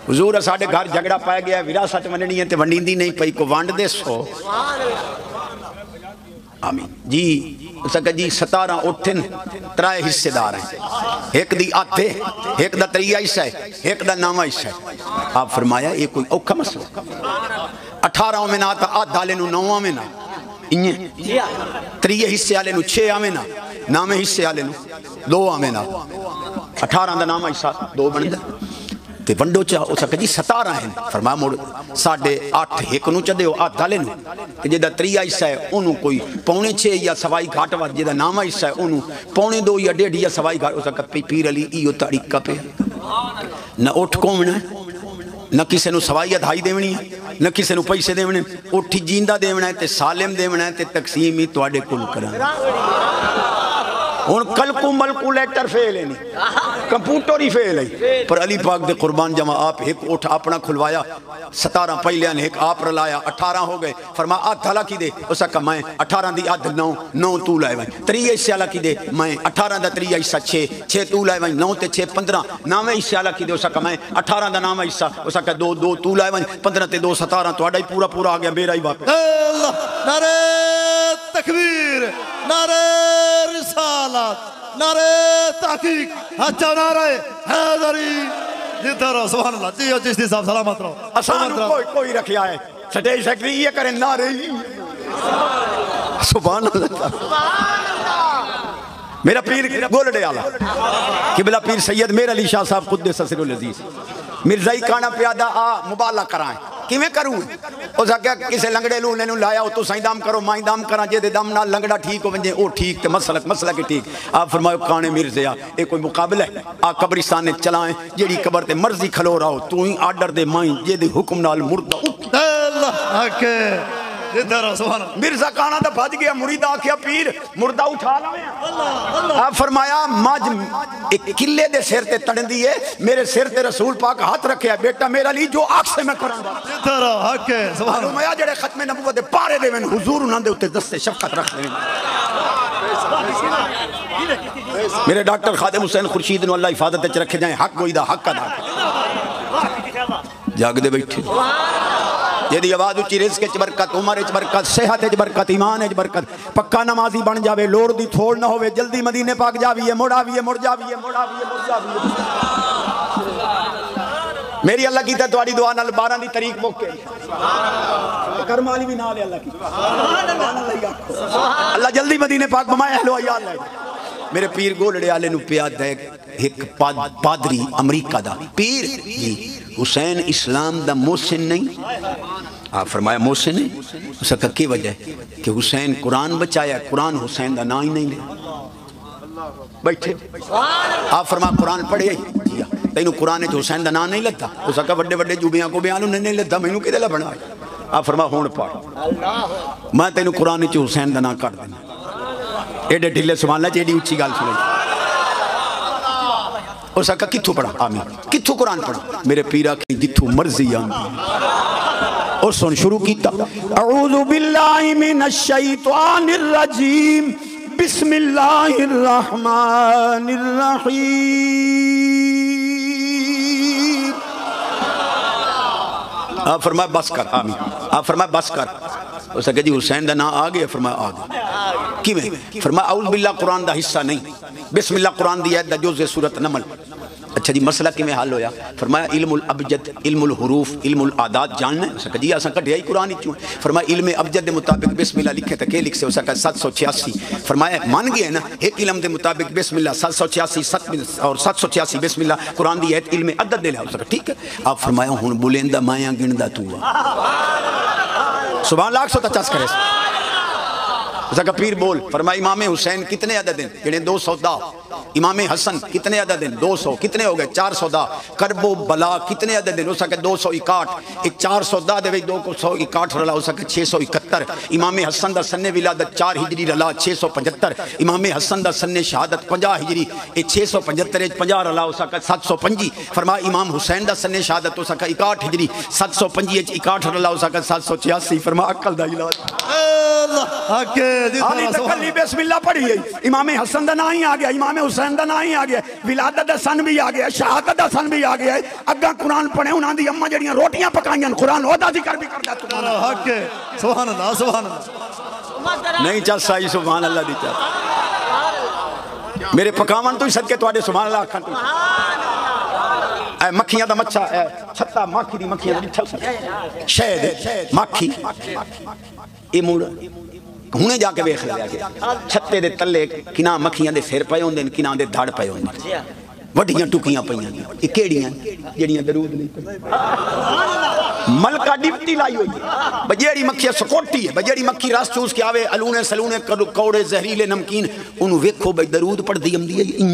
हुजूर साडे घर झगड़ा पै गया, विरासत वंडनी है, ते वंडींदी नहीं पई, को वंड दे सो। आमीन। जी सक जी 17 उठन, त्राए हिस्सेदार हैं। एक दी आधे एक दा त्रिया हिस्सा है, एक दा नामा हिस्सा है। आप फरमाया, ये कोई औखा मसला? 18 में ना, ता आधा ले नु नौवां में ना। इन्ने त्रिये हिस्से नु 6 आवे ना, नामे हिस्से नु दो आवे ना। अठारह का नाम हिस्सा दो बनता तो वंडो चा उस जी, सतारा आहिनि फरमाया, मुड़, साढे अठ हिक न अठ आले जेदा त्रीआ हिस्सा है उन्होंने कोई पौने छे या सवाई घाट वा जेदा नावा हिस्सा है उन्होंने पौने दो या डेढ़ या सवाई घाट। उस पीर अली इहो तरीक़ा पे न उठ कोवण न किसी को सवाई अधाई देवनी है, न किसी पैसे देवने उठ जींदा देना है तो सालिम देना है तो तकसीम ही थोड़े करा। ਹੀ ਤੁਹਾਡੇ ਕੋਲ ਕਰਾਂਗੇ ਹੁਣ ਕੈਲਕੂਲੇਟਰ ਫੇਲ ਹੈ ਨਹੀਂ ਕੰਪਿਊਟਰ ਹੀ ਫੇਲ ਹੈ ਪਰ ਅਲੀ ਪਾਕ ਦੇ ਕੁਰਬਾਨ ਜਮਾ ਆਪ ਇੱਕ ਉਠ ਆਪਣਾ ਖੁਲਵਾਇਆ 17 ਪਹਿਲਿਆਂ ਨੇ ਇੱਕ ਆਪ ਰਲਾਇਆ 18 ਹੋ ਗਏ ਫਰਮਾ ਅੱਧ ਹਲਾ ਕੀ ਦੇ ਉਸਾ ਕਾ ਮੈਂ 18 ਦੀ ਅੱਧ 9 9 ਤੂੰ ਲੈ ਵੇ ਤਰੀ ਹਿੱਸੇ ਵਾਲਾ ਕੀ ਦੇ ਮੈਂ 18 ਦਾ ਤਰੀ ਹਿੱਸਾ 6 6 ਤੂੰ ਲੈ ਵੇ 9 ਤੇ 6 15 ਨਾਵੇਂ ਹਿੱਸੇ ਵਾਲਾ ਕੀ ਦੇ ਉਸਾ ਕਾ ਮੈਂ 18 ਦਾ ਨਾਮ ਹਿੱਸਾ ਉਸਾ ਕਾ 2 2 ਤੂੰ ਲੈ ਵੇ 15 ਤੇ 2 17 ਤੁਹਾਡਾ ਹੀ ਪੂਰਾ ਪੂਰਾ ਆ ਗਿਆ तकबीर नारे रिसालत नारे तहकीक। अच्छा नारे हैदरी। जिधर हो सुभान अल्लाह जी तो चिश्ती साहब सलामत रहो। असान कोई कोई रखे आए सटे सेक्रेटरी ये करे नारे सुभान अल्लाह मेरा पीर गोलडे आला? किबला पीर सैयद मेर अली शाह साहब खुद ससरुल अज़ीज़। मिर्जाई काना प्यादा आ मुबाला कराएँ। किवें करूँ? उस आख्या ਕਿਸੇ लंगड़े ਲੂਨੇ ਨੂੰ लाया तू सही दम करो, माई दम करा जे ਦਮ दम ਲੰਗੜਾ लंगड़ा ठीक हो ਉਹ ਠੀਕ ठीक ਮਸਲਕ मसला मसला के ठीक। आप फरमाओ, काने मिर्जे आ ਮੁਕਾਬਲਾ कोई मुकाबला है? आ कब्रिस्तान ने चलाए ਤੇ ਮਰਜ਼ੀ ਖਲੋ मर्ज़ी खलो ਹੀ तू ही आर्डर दे माई जे ਮੁਰਦਾ हुक्म ਅੱਲਾਹ मुर्दा मिर्ज़ा काना तो भज गया मुरीदा आख्या पीर मुर्दा उठा लवे फरमाया मज एक किले दे सिर ते तड़ंदी है मेरे सिर ते रसूल पाक हाथ रखे बेटा मेरा ली जो आख से मैं करांगा सुभान जेड़े खत्मे नबूवत दे पारे दे मैंने हुजूर उन्हां दे उत्ते दस्ते शफकत रख देने मेरे डॉक्टर खादिम हुसैन खुर्शीद नु अल्लाह हिफाजत च रखे जाए हक दा हक अदा जागदे बैठे जेदी आवाज़ उची रिस्क बरकत उमर बरकत सेहत बरकत ईमान बरकत। पक्का नमाजी बन जावे लोड़ दी थोड़ ना होवे जल्दी मदीने पाक जावीए मुड़ आवीए मुड़ जावीए मुड़ आवीए मेरी अल्लाह की तुम्हारी दुआ नाल 12 दी तारीख मुक। अल्लाह की। अल्लाह जल्दी मदीने पाक यार ले मेरे पीर गोलड़े आले नु पिया दे एक पाद, पादरी अमरीका दा पीर। जी हुसैन इस्लाम दा मोहसिन नहीं? आप फरमाया, मोहसिन है? उसका की वजह कि हुसैन कुरान बचाया, कुरान हुसैन दा ना ही नहीं ले बैठे। आप फरमा, कुरान पढ़े। तेन कुरान हुसैन का नाम नहीं लता उस आखा बड़े बड़े को बयान नहीं लता मैनू कि लभना आ फरमा हूँ पढ़। मैं तेन कुरान च हुसैन का नाम कट देना एडे ढिले सवाल एडी उच्ची गल सुनी। उस आखा कितों पढ़ा? आमी कितों कुरान पढ़ा? मेरे पीरा की जिथों मर्ज़ी आंदी और सुन, शुरू किया आप बस कर, आमीन। आप फरमाया बस कर। उस जी, हुसैन का नाम आ गया आ गया। किवें? फरमाया आउज़ बिल्ला कुरान का हिस्सा नहीं। बिस्मिल्लाह कुरान दा सूरत नमल। अच्छा जी, मसला किमें हल होया? फरमाया, इल्मुल अबजद, इल्मुल हुरूफ, इल्मुल आदात जानना है। उसका जी, असा कढ़िया ही कुरान चूँ फरमाया, इल्म अबजद के मुताबिक बिस्मिल्लाह लिखे तो के लिख से उसका सत सौ छियासी। फरमाया, मान गए ना, एक इल्म के मुताबिक बिस्मिल्लाह सत सौ छियासी सत और सत सौ छियासी बिस्मिल्लाह, कुरान दी आयत इल्म अदद दे लिया। उसका ठीक है। आप फरमाया हूँ बुलेंदा माया गिनदा तू सुबह लाख सौ तचस करे। उसका पीर बोल, फरमाया, इमाम हुसैन कितने अदद हैं? जिन्हें दो सौ दा। इमाम हसन कितने अदद हैं दो सौ। कितने हो गए? चार सौ दा। करबो बला कितने अदद हैं उसका दो सौ इकाठ एक चार सौ दा दे दो सौ इकाठ रला उसका छः सौ इकहत्तर। इमाम हसन दा सन्ने विलादत चार हिजरी रला छः सौ पचहत्तर। इमाम हसन दा सन्ने शहादत पंजाह हिजरी। ये छः सौ पचहत्तर पंजाह रला उसका सत सौ पंजी। फरमाया इमाम हुसैन दा सन्ने शहादत उसका इकाठ हिजरी। सत सौ पंजी इकाठ रला हो उसका सात सौ छियासी। फरमाया अक्ल दा इलाज। है इमाम हसन का नाम ही आ गया। इमाम हुसैन का ना ही आ गया विलादत का सन भी आ गया शहादत का सन भी आ गया अगर कुरान पढ़े उन्होंने अम्मा जड़िया रोटियाँ पकाइया कुरान ओहदा कर भी नहीं चल साई सुबहान अल्लाह दी चल। मेरे पकावन तो ही सदके थोड़े सुबहान अल्लाह आखन मक्खियाँ का मच्छा है छत्ता माखी दी मक्खियाँ शहद माखी। ये मुड़। ਹੁਣੇ ਜਾ ਕੇ ਵੇਖ ਲਿਆ ਕਿ ਛੱਤੇ ਦੇ ਤੱਲੇ ਕਿਨਾ ਮੱਖੀਆਂ ਦੇ ਸਿਰ ਪਏ ਹੁੰਦੇ ਨੇ, ਕਿਨਾ ਦੇ ਧੜ ਪਏ ਹੁੰਦੇ ਨੇ। ਵੱਡੀਆਂ ਟੁਕੀਆਂ ਪਈਆਂ ਨੇ। ਇਹ ਕਿਹੜੀਆਂ? ਜਿਹੜੀਆਂ ਦਰੂਦ ਨਹੀਂ ਮਲਕਾ ਡਿਪਟੀ मलका डिप्टी लाई हुई बजेड़ी मक्खी सकोटी है। बजेड़ी मक्खी रस चूस के आवे, अलूने सलूने कौड़े, जहरीले नमकीन उन्होंने वेखो बई दरूद पढ़ती आती है इं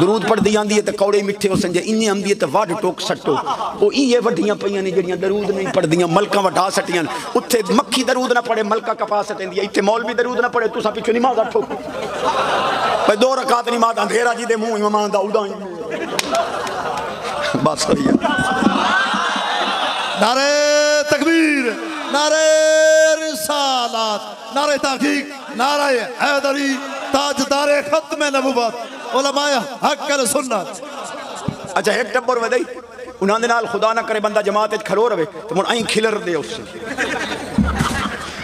दरूद पढ़ती आंदी है तो कौड़े मिठे हो संजे इन आती है तो वड टोक सट्टो। वो इं वड्डिया पई ने जड़िया दरूद नहीं पढ़दियाँ, मलका वटा सटियाँ उत्थे मक्खी दरूद ना पढ़े मलका कपा सटें है इतने मौलवी दरूद ना पढ़े तुसा पिछू नमाज़ ठोक। भाई, दो रकात नमाज़ अंधेरा जी दे मुँह इमाम दा उदा बस सही है नारे तकबीर, नारे रिसालत, नारे तहकीक नारे हैदरी, ताजदार खत्म नबूवत, उलमाए हक कर सुन्नत। अच्छा एक टब्बर उनां दे नाल खुदा ना करे बंदा जमात खड़ो रवे तो मुड़ आई खिलर दे उस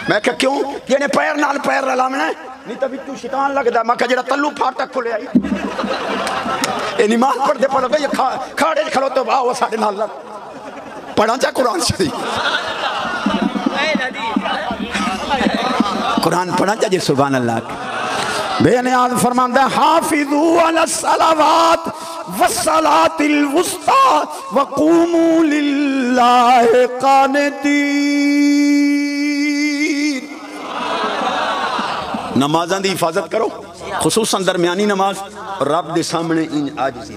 मैं क्या? क्यों जिन्हें पैर नाल पैर रलावना नहीं तो तभी तू शैतान लगदा, मैं क्या जेड़ा तल्लू फाटक खुले आई ए निमाज ये दे पढ़ते गए खाड़े खलो तो वाह वो साडे नाल लग पढ़ा जा कुरान शरीफ। कुरान पढ़ा जा जी सुबह अल्लाह के बेनियाज फरमांदा हाफिजू अल सलावात वसलातिल वस्ता वकूमू लिल्लाह कानतीन। नमाजा दी हिफाजत करो, खुसूसन दरमियानी नमाज़, रब दे सामने इन आजिजी।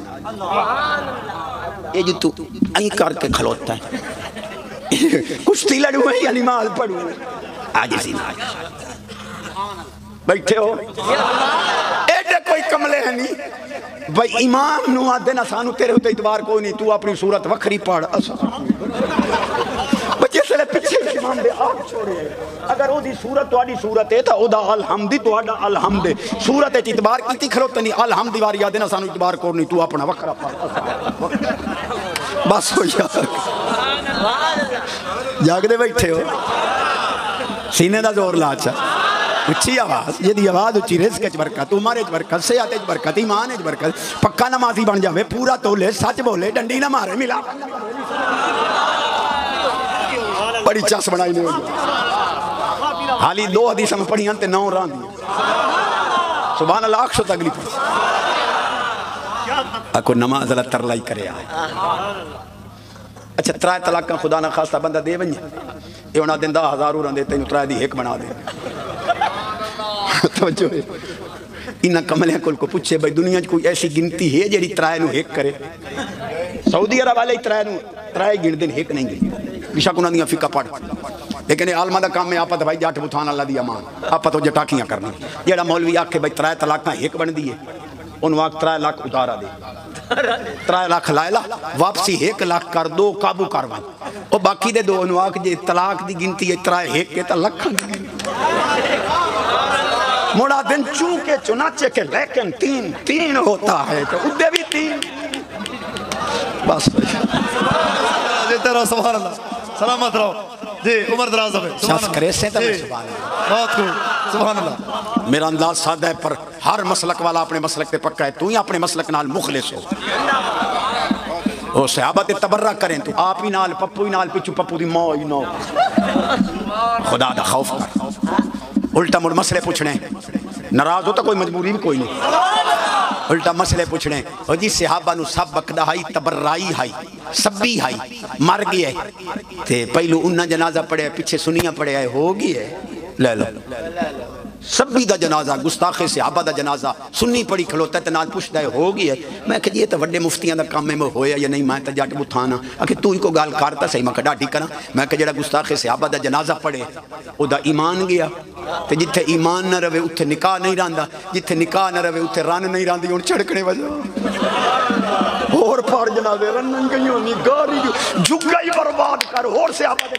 ये जो तू ऐ करके खलोता है कुश्ती लड़ू है या नमाज़ पढ़ू है आजिज़ी नाल बैठे हो एडे कोई कमले है नहीं भाई इमाम नु आदे ना सानू तेरे उत्ते इतबार कोई नहीं तू अपनी सूरत वखरी पढ़ असा बच्चे सले पीछे इमाम दे आप छोड़े अगर ओदी सूरत ਤੁਹਾਡੀ सूरत है तो ओदा अलहमदी ਤੁਹਾਡਾ अलहमद है सूरत ਵਿੱਚ इतबार ਕੀਤੀ ਖਲੋਤੇ ਨਹੀਂ अलहमद ਦੀ ਵਾਰੀ ਆਦੇ ਨਾ ਸਾਨੂੰ ਇਤਬਾਰ ਕੋਰ ਨਹੀਂ ਤੂੰ ਆਪਣਾ ਵੱਖਰਾ ਪੜ ਬਸ ਹੋ ਯਾਰ ਜਾਗਦੇ ਬੈਠੇ ਹੋ सीने का जोर ला अच्छा उच्ची आवाज यदि आवाज उच्ची रिस्क च बरकत उमर च बरकत सेहत च बरकत ईमान च बरकत पक्का नमाजी बन जावे पूरा तोले सच बोले डंडी ना मारे मिला बड़ी चस बनाई ने हाली दो हदीस में पढ़ी ते नौ रहा सुबह लाख अक्सो तगली पड़ी अको नमाज़ अला तरलाई कर अच्छा त्रा तलाक खुदा ना खासा बंदा दे वंजे दिन दस हज़ार हज़ारों रंदे तेन त्रा दी एक बना दे। इन्हें कमलिया को पूछे भाई, दुनिया कोई ऐसी गिनती है जी त्राए हेक करे? सऊदी अरब वाले त्राए गिन दिन हेक नहीं गिनती इशा उन्होंने फिका पढ़ लेकिन आलमा का काम है आप तो भाई जट बुथान अला दी अमान। आप तो जटाकियाँ करनी। जरा मौलवी आखे, भाई त्रै तलाक एक बन दी है उन्होंने आख त्रै लाख उतारा दे। त्रै लाख लाए ला वापसी एक लाख कर दो, काबू करवा और बाकी दे दो अनुआख जे तलाक की गिनती है, त्रै एक तो लख मुड़ा दिन चू चूके चुनाचे के लेकिन तीन तीन होता है तो उदे भी तीन। बस। तेरा सवाल सलामत रहो जी उम्र दराज हो बहुत खूब मेरा अंदाज सादा है पर हर मसलक वाला अपने मसलक पे पक्का है। तू ही अपने मसलक नाल मुखलिस हो। तबर्रा करें तू। आप ही नाल पप्पू ही नाल पिछू पप्पू दी मौ ही नो खुदा दा खौफ कर। उल्टा मुड़ मसले पूछने। नाराज़ हो तो कोई मजबूरी भी कोई नहीं। उल्टा मसले पूछने। सहाबा नु सब बकदा हाई तबर्राई हाई। सब्बी हाई, मर गए ते पहलू उन्ना जनाजा पड़े पीछे सुनिया पड़े हो गई है। ले लो। सभी का जनाजा, गुस्ताखे सिहाबा का जनाजा, सुन्नी पड़ी खलोता ते नाल पुछदा है, हो गई है। मैं ये तो वड्डे मुफ्तियाँ का काम है, मैं होया या नहीं? मैं तो जट बुथाना आखिर तू ही को गल करता सही, मैं डाटी करा। मैं जेड़ा गुस्ताखे सिहाबा का जनाजा पड़े ओदा ईमान गया ते जिथे ईमान न रवे, उत्थे निकाह नहीं रहा जिथे निकाह न रवे, उत्थे रन नहीं रही हूँ छड़कने वजह। होर पार जनाजे रन गई होनी गारी जुगा ही बर्बाद कर, होर सिहाबा दे।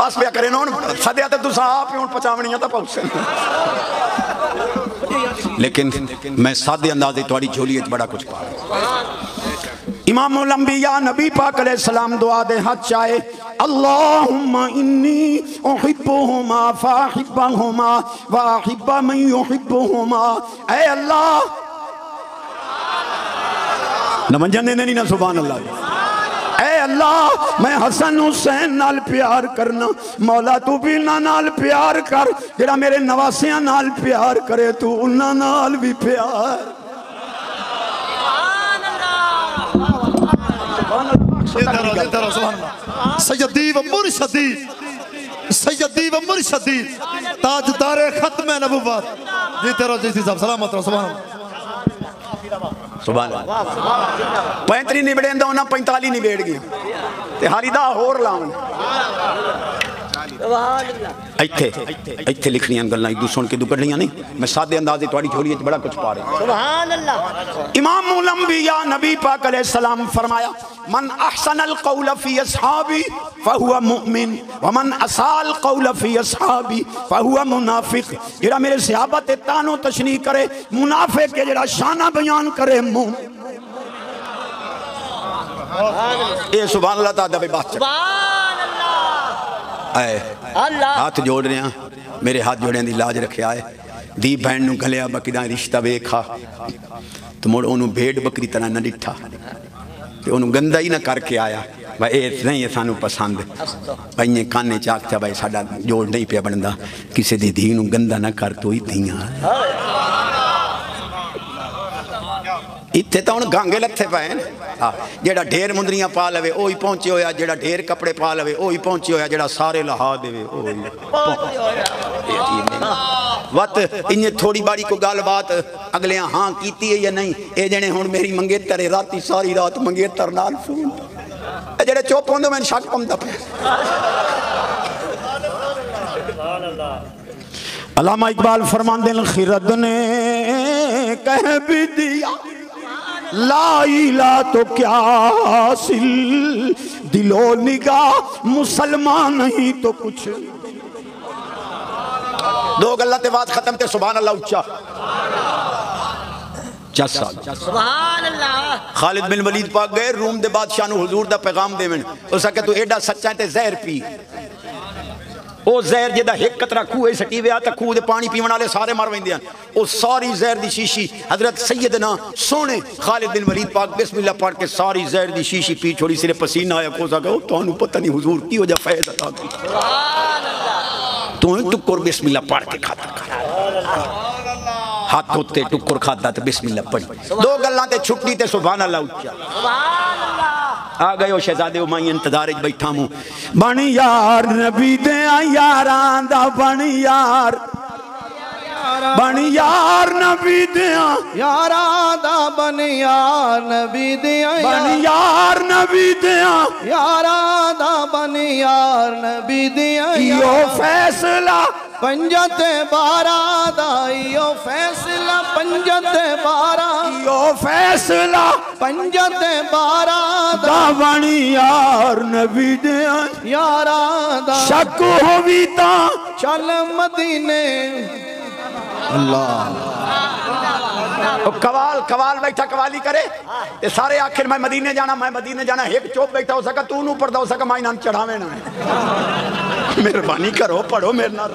बस पिया करे ना सद्या तो तुम आप ही पचावनिया तो पहुँचे लेकिन मैं सादे अंदाजे थोड़ी झोली बड़ा कुछ पा इमाम लंबिया नबी पाक सलाम दुआ दे हाथ चाहे अल्लाह! ने नहीं, ना सुभान अल्लाह अल्लाह, मैं हसन हुसैन नाल प्यार करना, मौला तू भी नाल प्यार कर जेड़ा मेरे नवासियाँ नाल प्यार करे, तू उन्ना नाल भी प्यार जीते रहो जीते रहो सुभान अल्लाह सैयदी व मुर्शदी सैयदी व मुर्शदी ताजदार खत्म नबुवत जीते रहो जीती साहब सलामत रहो सुभान सुभान पैंतरी निबड़े उन्हें पैंताली निबेड़ गई ते हरिदा होर लाउन ਇੱਥੇ ਇੱਥੇ ਲਿਖਣੀਆਂ ਗੱਲਾਂ ਇੱਕ ਸੁਣ ਕੇ ਦੂ ਕੱਢਣੀਆਂ ਨਹੀਂ ਮੈਂ ਸਾਦੇ ਅੰਦਾਜ਼ੇ ਤੁਹਾਡੀ ਝੋਲੀ 'ਚ ਬੜਾ ਕੁਝ ਪਾ ਰਿਹਾ सुभान अल्लाह इमाम लंबिया नबी पाक अलैहि सलाम फरमाया मन अहसन अल कौल फी असहाबी फहुवा मुमिन व मन असाल कौल फी असहाबी फहुवा मुनाफिक जेड़ा मेरे सहाबा ते तानो तशनी करे मुनाफिक के जेड़ा शाना बयान करे मुंह ए सुभान अल्लाह ताला बे बात ਆਏ। ਹੱਥ ਜੋੜ ਰਿਆਂ ਮੇਰੇ ਹੱਥ ਜੋੜਿਆਂ ਦੀ ਲਾਜ ਰੱਖਿਆ ਹੈ ਦੀ ਭੈਣ ਨੂੰ ਗਲਿਆ ਬੱਕੀ ਦਾ ਰਿਸ਼ਤਾ ਵੇਖਾ। ਤੇ ਮੁੜ ਉਹਨੂੰ ਭੇਡ ਬੱਕਰੀ ਤਰ੍ਹਾਂ ਨਾ ਡਿੱਠਾ। ਤੇ ਉਹਨੂੰ ਗੰਦਾ ਹੀ ਨਾ ਕਰਕੇ ਆਇਆ। ਭਾਈ ਇਹ ਨਹੀਂ ਸਾਨੂੰ ਪਸੰਦ। ਭਾਈਏ ਕਾਨੇ ਚਾਕ ਚਾ ਭਾਈ ਸਾਡਾ ਜੋੜ ਨਹੀਂ ਪਿਆ ਬਣਦਾ। ਕਿਸੇ ਦੀ ਧੀ ਨੂੰ ਗੰਦਾ ਨਾ ਕਰ ਤੋਈ ਧੀਆਂ। ਇੱਥੇ ਤਾਂ ਹੁਣ ਗਾਂਗੇ ਲੱਥੇ ਪਏ ਨੇ ਆ ਜਿਹੜਾ ਢੇਰ ਮੁੰਦਰੀਆਂ ਪਾ ਲਵੇ ਉਹ ਹੀ ਪਹੁੰਚੇ ਹੋਇਆ ਜਿਹੜਾ ਢੇਰ ਕੱਪੜੇ ਪਾ ਲਵੇ ਉਹ ਹੀ ਪਹੁੰਚੇ ਹੋਇਆ ਜਿਹੜਾ ਸਾਰੇ ਲਹਾ ਦੇਵੇ ਉਹ ਹੀ ਵਤ ਇੰਨੇ ਥੋੜੀ ਬਾੜੀ ਕੋ ਗੱਲਬਾਤ ਅਗਲਿਆਂ ਹਾਂ ਕੀਤੀ ਹੈ ਜਾਂ ਨਹੀਂ ਇਹ ਜਣੇ ਹੁਣ ਮੇਰੀ ਮੰਗੇਤਰ ਹੈ, ਰਾਤੀ ਸਾਰੀ ਰਾਤ ਮੰਗੇਤਰ ਨਾਲ ਫੋਨ ਇਹ ਜਿਹੜੇ ਚੁੱਪ ਹੁੰਦੇ ਮੈਨੂੰ ਸ਼ੱਕ ਪੰਦਾ ਪਿਆ अलामा इकबाल फरमाते हैं खिरद ने कह भी दिया लाइला तो क्या हासिल? दिलो निगाह मुसलमान नहीं तो कुछ। दो गल्ला ते बात खत्म ते सुभान अल्लाह उच्चा साल। खालिद बिन वलीद पाक गए रूम दे बादशाह नु हुजूर दा पैगाम देवन। उस तू एडा सच्चा है ते जहर पी। ਉਹ ਜ਼ਹਿਰ ਜਿਹਦਾ ਇੱਕ ਕਤਰਾ ਖੂਏ ਸਟੀ ਵਿਆ ਤਾਂ ਖੂਹ ਦੇ ਪਾਣੀ ਪੀਵਣ ਵਾਲੇ ਸਾਰੇ ਮਰ ਵੈਂਦੇ ਹਨ ਉਹ ਸਾਰੀ ਜ਼ਹਿਰ ਦੀ ਸ਼ੀਸ਼ੀ ਹਜ਼ਰਤ ਸੈਯਦਨਾ ਸੋਹਣੇ ਖਾਲਿਦ ਬਿਨ ਵਲੀਦ ਪਾਕ ਬਿਸਮਿਲ੍ਲਾ ਪੜ੍ਹ ਕੇ ਸਾਰੀ ਜ਼ਹਿਰ ਦੀ ਸ਼ੀਸ਼ੀ ਪੀ ਛੋੜੀ ਸਿਰੇ ਪਸੀਨਾ ਆਇਆ ਕੋਸਾ ਕਿ ਉਹ ਤੁਹਾਨੂੰ ਪਤਾ ਨਹੀਂ ਹੁਜ਼ੂਰ ਕੀ ਹੋ ਜਾ ਫੈਜ਼ ਅਤਾ ਕੀ ਤੂੰ ਹੀ ਟੁੱਕਰ ਬਿਸਮਿਲ੍ਲਾ ਪੜ੍ਹ ਕੇ ਖਾਤਾ ਕਰ ਹੱਥ ਉੱਤੇ ਟੁੱਕਰ ਖਾਦਾ ਤੇ ਬਿਸਮਿਲ੍ਲਾ ਪੜ੍ਹੀ ਦੋ ਗੱਲਾਂ ਤੇ ਛੁੱਟੀ ਤੇ ਸੁਭਾਨ ਅੱਲਾ ਉੱਚਾ सुभान अल्लाह आ गए हो शहजादे मैं इंतज़ार बैठा हूँ। बन यार, नबी दे यार आंदा यार। बन यार, नबी दया यार आदा बन यार, नबी दया बन यार, नबी दया यार आदा यार, नबी दया यो फैसला पंजत बारा दा फैसला पंजत बारा। यो फैसला पंजत बारा दा यार नबी दे यारा दा शक होवी ता। चल मदीने। अल्लाह। तो कवाल कवाल बैठा कवाली करे। ते सारे आखिर मैं मदीने जाना मैं मदीने जाना। एक चोप बैठा हो सका तू नू पढ़ता हो सका माई नाम चढ़ावे ना। मेहरबानी करो पढ़ो मेरे नाल।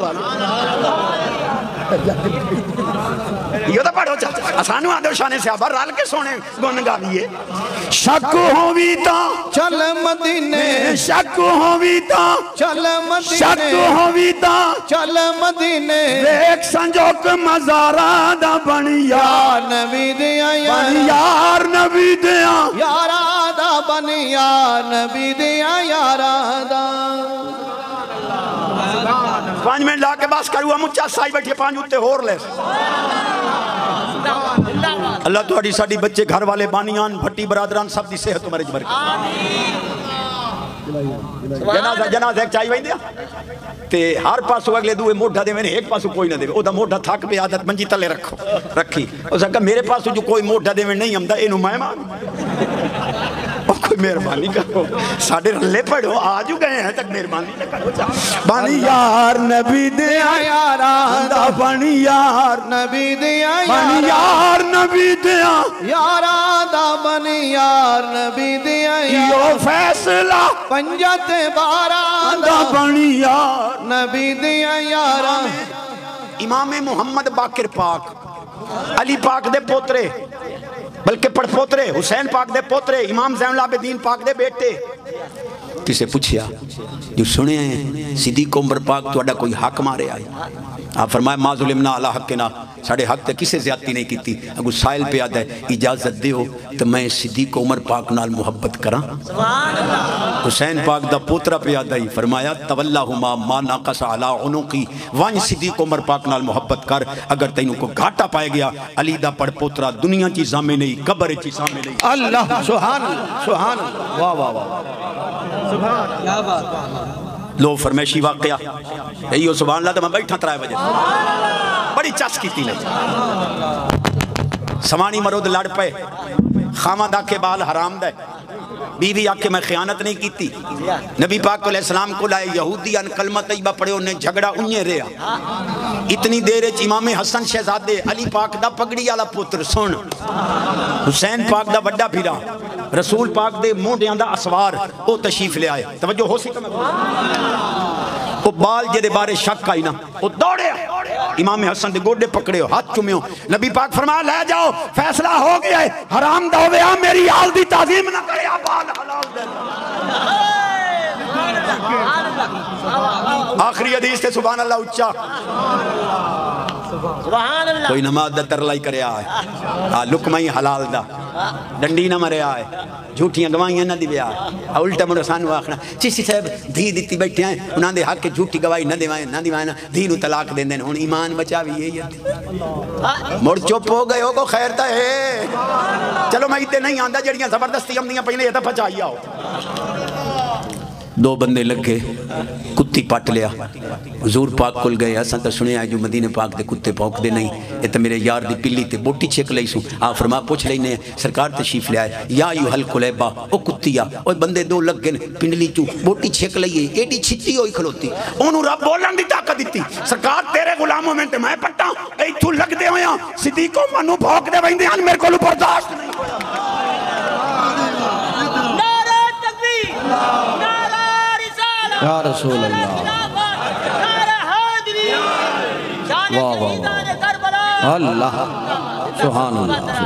यो तो पढ़ो सानू आदो शाने सियाबा रल के सोने गुन गावीए शक होवी ता चल मदीने। शक होवी ता चल मदीने। शक होवी ता चल मदीने। देख संजोक मजारा दा बनिया नबी दे आया यार नबी दे यारा दा बनिया नबी दे यारा दा। पाँच मिनट ला के बस करूँ मुच्चा साई बैठी, पाँच उत्ते होर ले। अल्लाह थोड़ी साडी बच्चे घर वाले बानियान, भट्टी, बरादरान सब दी सेहत मरिज बर जनाजा जनाजा चाई वंदे ते हर पासों अगले दुए मोढा देवे ने, एक पासों कोई ना देवे। ओदा मोढा थक पे, आदत मंजी तले रखो, रखी। उस कहा मेरे पासों जो कोई मोढा देवे नहीं आंदा एनु मैं मान। मेहरबानी करो साढ़े रले पढ़ो आज गए हैं तक मेहरबानी करो यार नबी दया यारा बन यार नबी दे बन यार नबी दे यारा दा बन यार नबी दे यो फैसला पंजत बारा दा बन यार नबी दे यारा इमाम मोहम्मद बाकिर पाक अली पाक दे पोतरे बल्कि पड़पोतरे हुसैन पाक दे पोतरे, इमाम जैन पाक दे बेटे। किसे पूछया? जो सुने सिद्दीक उमर पाक तो कोई हक मारे आई आप फरमाए माजुलमना अला हक ना साढ़े हक तो किसी ज़्यादा नहीं की अगू साहिल पे याद है इजाज़त दे तो मैं सिद्दीक उमर पाक नाल मुहब्बत करा। हुसैन पाक का पोतरा पे याद आई फरमाया तवला हुमा माँ नाकस अला उनों की वंज सिद्दीक उमर पाक नाल मुहब्बत कर अगर तेन को घाटा पाया गया अली का पड़ पोतरा दुनिया ची सामे नहीं कबर ची सामे नहीं। अल्लाह सुहान सुहान वाह वाह वाह सुभान क्या बात लो फरमैशी वाकया। यही सुबह अल्लाह तो मैं बैठा त्राए बजे। बड़ी चस की समाणी मरोद लड़ पे खामा दा के बाल हराम दे। बीवी आके मैं खयानत नहीं की नबी पाक को सलाम को लाए यहूदी अन कलमा तैयबा पढ़े, उन्हें झगड़ा उन्हें रहा इतनी देर इमाम हसन शहजादे अली पाक दा पगड़ी आला पुत्र, सुन। हुसैन पाक का वड्डा फिरा रसूल पाक के मोढियाँ दा असवार, ओ तशरीफ़ ले आए तवज्जो हो सी वो बाल जेदे बारे शक आई ना वो दौड़े इमाम हसन के गोडे पकड़े हो हाथ चुम्यो नबी पाक फरमा ले जाओ फैसला हो गया है हराम दा आ मेरी आल दी ताजीम ना करे बाल हलाल दे आखिरी हदीस से सुभान अल्लाह उच्चा सुभान अल्लाह कोई नमाज़ दा तरलाई करे आ आ लुकमाई हलाल दा डंडी ना मरे आए झूठियाँ गवाहियाँ ना दिवे आ उल्टा मुड़ सानू आखना चिश्ती साहब धी दित्ती बैठे हैं उन्हां दे हक झूठी गवाही ना देवाए ना दिवाए ना धी नु तलाक देंदे ने हुन ईमान बचावी यही है मुड़ चुप हो गए हो को खैर ता है चलो मैं इतने नहीं आंदा जड़ियाँ ज़बरदस्ती आंदियाँ पहले ये तो बचाई आओ दो बंदे लगे कुत्ती पट लिया। हजूर पाक कुल गए, असा तो सुनिया जो मदीने पाक दे कुत्ते भौंकते नहीं ये तो मेरे यार दी पिल्ली ते बोटी छिक लई सू। आ फरमा पूछ लेने सरकार तशरीफ़ ले आए। या यू हल कुलैबा, ओ कुत्तिया ओ बंदे दो लगे ने, पिंडली चू बोटी छिक लईए एडी छित्ती होई खलोती। रब बोलन दी ताकत दित्ती, सरकार तेरे गुलामों में मैं पट्टा इथू लगदे होया, सिद्दीको मनु भौंक दे वंदे हन मेरे कोल बर्दाश्त नहीं रसूल अल्लाह अल्लाह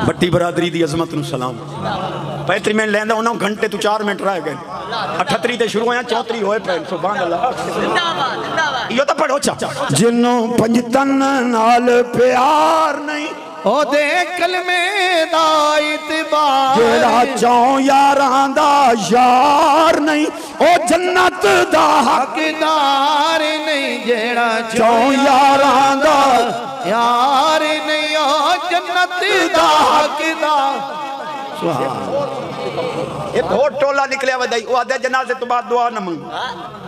बट्टी बरादरी की अजमत सलाम। 35 मिनट लेंदा घंटे तू चार मिनट रह गए। 38 शुरू होया चौतरी हो पढ़ो पंजतन नाल प्यार नहीं ਉਹਦੇ ਕਲਮੇ ਦਾ ਇਤਬਾਰ ਜਿਹੜਾ ਚੌਂ ਯਾਰਾਂ ਦਾ ਯਾਰ ਨਹੀਂ ਉਹ ਜੰਨਤ ਦਾ ਹੱਕ ਹੱਕਦਾਰ ਨਹੀਂ ਜਿਹੜਾ ਚੌਂ ਯਾਰਾਂ ਦਾ ਯਾਰ ਨਹੀਂ ਉਹ ਜੰਨਤ ਦਾ ਹੱਕਦਾਰ एक और टोला निकलिया वदाई वो आदे जनाजे तो बाद दुआ न मंगो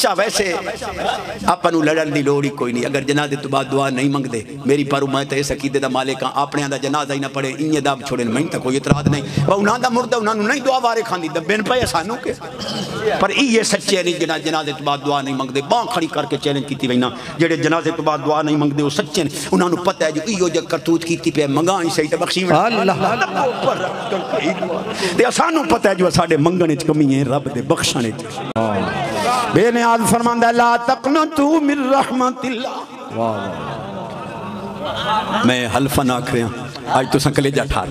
सच्चा वैसे। अपन लड़न की लड़ ही कोई नहीं अगर जनाजे तो बाद दुआ नहीं मंगते मेरी पर मैं तो इस अकीदे का मालिक हाँ। अपने का जनाजा ही ना पड़े। इं दम छोड़े मैं तो कोई इतराज नहीं। उन्होंने मुर्द उन्होंने नहीं दुआ वारे खानी दबेन पे सानू पर इे सच्चे नहीं जना जनाजे तो बाद दुआ नहीं मंगते बां खड़ी करके चैलेंज की वही ना जनाजे तो बाद दुआ नहीं मंगते सच्चे ने। उन्होंने पता है जो इो जो करतूत की पे मंगा ही सही बख्शी सानू पता है जो साढ़े मंगने कमी है रब के बख्शने बेनिया नाज फरमांदा ला तकना तू मिर रहमतिल्ला मैं हल्फन आख रहा अज तुसा कलेजा ठा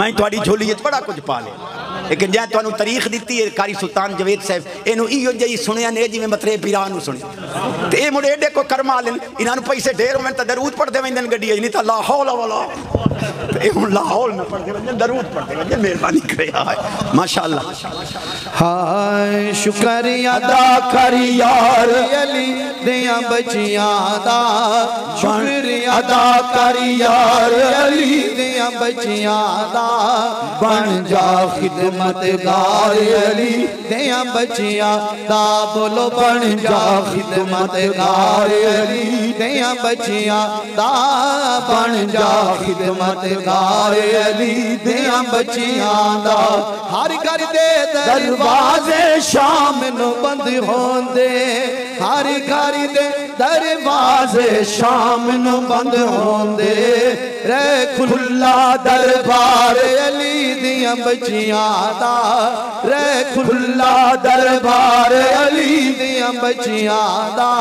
मैं थोड़ी झोली बड़ा कुछ पा लिया लेकिन जै तुम तारीख दी है, कारी सुल्तान जवेद साहब इन इो जी सुनिया ने जिम्मे मतरे पीरा सुने तो यह मुड़े एडे को कर माले इन्हों पैसे ढेर हो दरूद पढ़ते वन गड्डी नहीं तो लाहौल वाला लाहौल। न पढ़ते दरूद पढ़ते मेहरबानी कर माशाला हाय शुक्रिया दा कर यार, अली दिया बचिया दा। शुक्रिया दा कर यार, अली बचिया दा बन जा खिदमत गार अली। दया बचिया दा बोलो बन जा खिदमत गार अली। दया बचिया दा बन जा खिदमत गार अली। दया बचिया दा हर घर दे दरवाजे शाम नु बंद होंदे। हर घर दे ਬੰਦ ਹੁੰਦੇ ਹਰ ਘਰ ਦੇ ਦਰਵਾਜ਼ੇ ਸ਼ਾਮ ਨੂੰ ਬੰਦ ਹੁੰਦੇ ਰਹਿ ਖੁੱਲਾ ਦਰਬਾਰ ਅਲੀ ਦੀਆਂ ਬੱਚੀਆਂ ਦਾ ਰਹਿ ਖੁੱਲਾ ਦਰਬਾਰ ਅਲੀ ਦੀਆਂ ਬੱਚੀਆਂ ਦਾ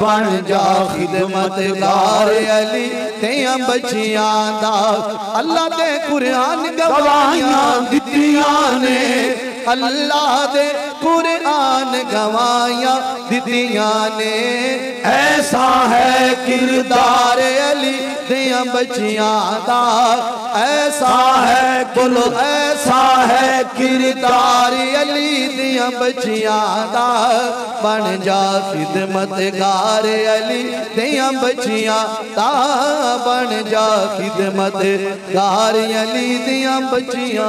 ਬਣ ਜਾ ਖਿਦਮਤਗਾਰ ਅਲੀ ਦੀਆਂ ਬੱਚੀਆਂ ਦਾ ਅੱਲਾ ਦੇ ਕੁਰਾਨ ਗਵਾਹੀਆਂ ਦਿੱਤੀਆਂ ਨੇ अल्लाह दे कुरान गवाया दिदिया ने। ऐसा है किरदार अली दिया बचिया का ऐसा है बोलो, ऐसा है किरदार अली दिया बचिया का बन जा खिदमतगार अली दिया बचिया का बन जा खिदमतगार अली दिया बचिया